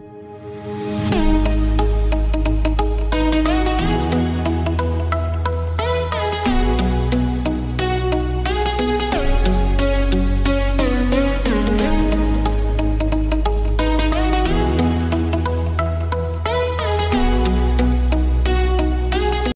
you